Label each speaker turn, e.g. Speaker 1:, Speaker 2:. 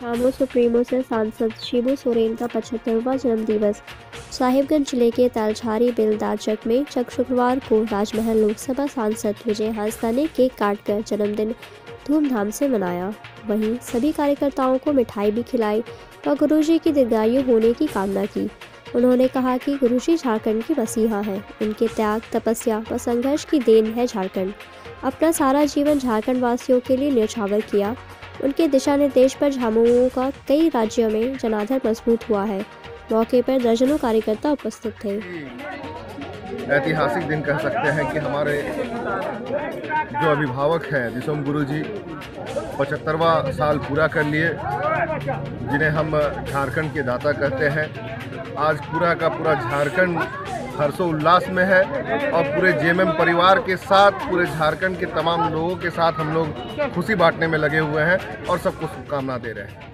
Speaker 1: झामो supremo से सांसद शिबू सोरेन का पचहत्तरवा जन्म दिवस साहिबगंज ज़िले के तालझारी बिलदाचक में चक शुक्रवार को राजमहल लोकसभा सांसद विजय हांसदा ने केक काटकर जन्मदिन धूमधाम से मनाया। वहीं सभी कार्यकर्ताओं को मिठाई भी खिलाई और गुरुजी की दीर्घायु होने की कामना की। उन्होंने कहा कि गुरुजी झारखंड की मसीहा हैं। उनके त्याग, तपस्या व संघर्ष की देन है झारखंड। अपना सारा जीवन झारखंड वासियों के लिए न्यौछावर किया। उनके दिशा निर्देश पर झामुमो का कई राज्यों में जनाधार मज़बूत हुआ है। मौके पर दर्जनों कार्यकर्ता उपस्थित थे।
Speaker 2: ऐतिहासिक दिन कह सकते हैं कि हमारे जो अभिभावक हैं दिसोम गुरु जी पचहत्तरवा साल पूरा कर लिए, जिन्हें हम झारखंड के दाता कहते हैं, आज पूरा का पूरा झारखंड हर्षोल्लास में है और पूरे जेएमएम परिवार के साथ, पूरे झारखंड के तमाम लोगों के साथ हम लोग खुशी बांटने में लगे हुए हैं और सबको शुभकामना दे रहे हैं।